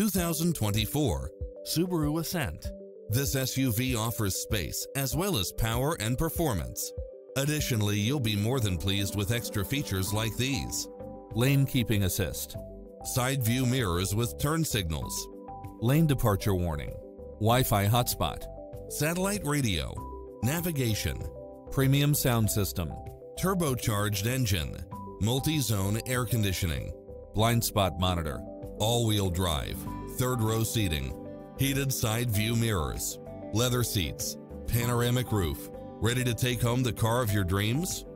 2024 Subaru Ascent. This SUV offers space as well as power and performance. Additionally, you'll be more than pleased with extra features like these. Lane Keeping Assist, Side View Mirrors with Turn Signals, Lane Departure Warning, Wi-Fi Hotspot, Satellite Radio, Navigation, Premium Sound System, Turbocharged Engine, Multi-Zone Air Conditioning, Blind Spot Monitor, All-Wheel Drive, Third Row Seating, Heated Side View Mirrors, Leather Seats, Panoramic Roof, Ready to take home the car of your dreams?